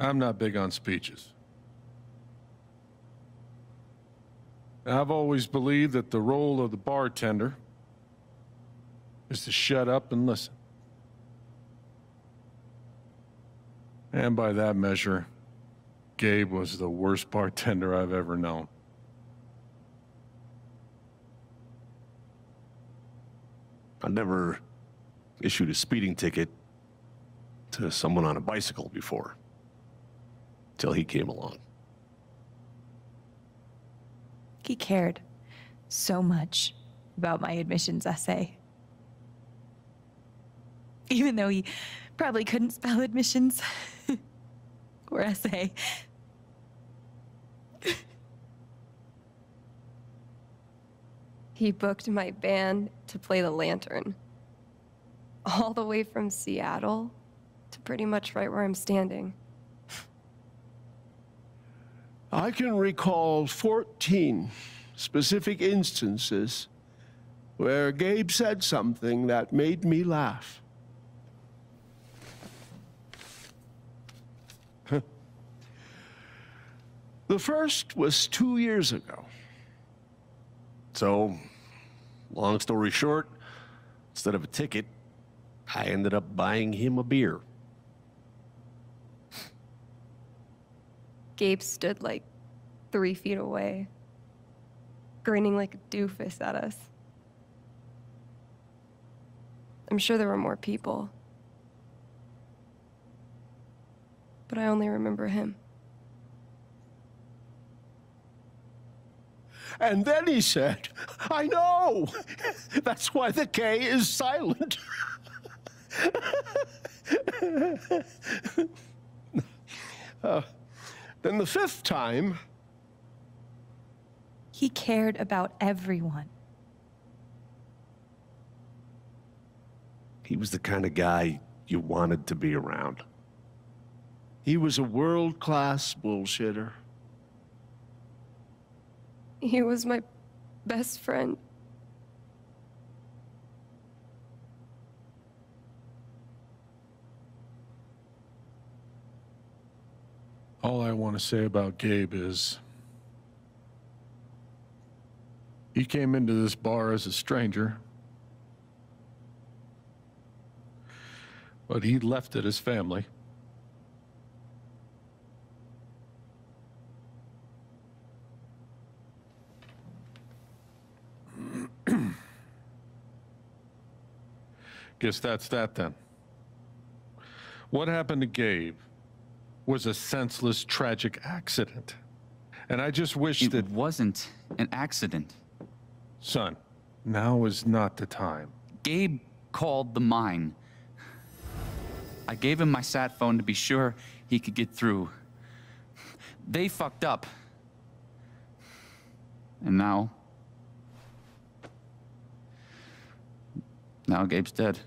I'm not big on speeches. I've always believed that the role of the bartender is to shut up and listen. And by that measure, Gabe was the worst bartender I've ever known. I never issued a speeding ticket to someone on a bicycle before. Till he came along. He cared so much about my admissions essay. Even though he probably couldn't spell admissions or essay. He booked my band to play the lantern. All the way from Seattle to pretty much right where I'm standing. I can recall 14 specific instances where Gabe said something that made me laugh. the first was two years ago. So, long story short, instead of a ticket, I ended up buying him a beer. Gabe stood like three feet away, grinning like a doofus at us. I'm sure there were more people. But I only remember him. And then he said, I know! That's why the K is silent. uh, then the fifth time, He cared about everyone. He was the kind of guy you wanted to be around. he was a world class bullshitter. He was my best friend. All I want to say about Gabe is he came into this bar as a stranger, but he left it as family. Guess that's that then. What happened to Gabe was a senseless, tragic accident. And I just wish It that, wasn't an accident. son, now is not the time. Gabe called the mine. I gave him my sat phone to be sure he could get through. They fucked up. And now. Now Gabe's dead.